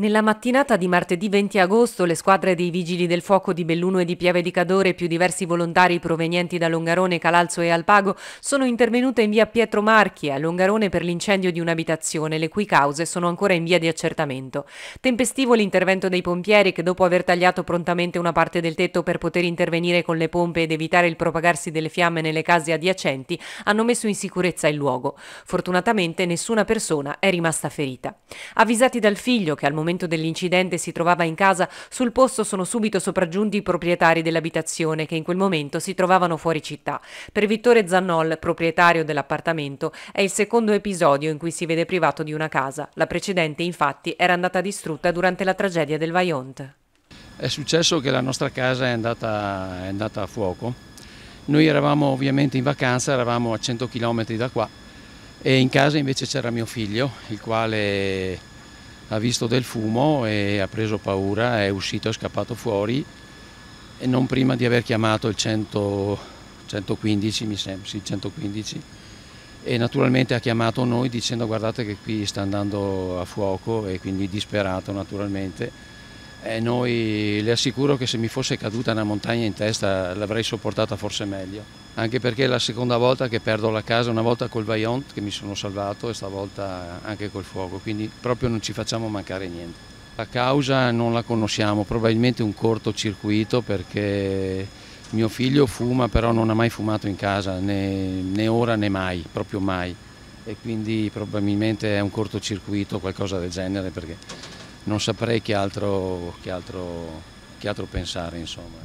Nella mattinata di martedì 20 agosto le squadre dei Vigili del Fuoco di Belluno e di Piave di Cadore più diversi volontari provenienti da Longarone, Calalzo e Alpago sono intervenute in via Pietro Marchi a Longarone per l'incendio di un'abitazione, le cui cause sono ancora in via di accertamento. Tempestivo l'intervento dei pompieri che dopo aver tagliato prontamente una parte del tetto per poter intervenire con le pompe ed evitare il propagarsi delle fiamme nelle case adiacenti hanno messo in sicurezza il luogo. Fortunatamente nessuna persona è rimasta ferita. Avvisati dal figlio che al momento momento dell'incidente si trovava in casa, sul posto sono subito sopraggiunti i proprietari dell'abitazione che in quel momento si trovavano fuori città. Per Vittore Zannol, proprietario dell'appartamento, è il secondo episodio in cui si vede privato di una casa. La precedente, infatti, era andata distrutta durante la tragedia del Vaillant. È successo che la nostra casa è andata, è andata a fuoco. Noi eravamo ovviamente in vacanza, eravamo a 100 km da qua e in casa invece c'era mio figlio, il quale ha visto del fumo e ha preso paura, è uscito, è scappato fuori. E non prima di aver chiamato il 100, 115, mi sembra, sì, 115 e naturalmente ha chiamato noi dicendo guardate che qui sta andando a fuoco e quindi disperato naturalmente e noi le assicuro che se mi fosse caduta una montagna in testa l'avrei sopportata forse meglio, anche perché è la seconda volta che perdo la casa, una volta col Vaillant che mi sono salvato e stavolta anche col fuoco, quindi proprio non ci facciamo mancare niente. La causa non la conosciamo, probabilmente un cortocircuito perché mio figlio fuma però non ha mai fumato in casa, né, né ora né mai, proprio mai. E quindi probabilmente è un cortocircuito, qualcosa del genere perché non saprei che altro, che altro, che altro pensare insomma.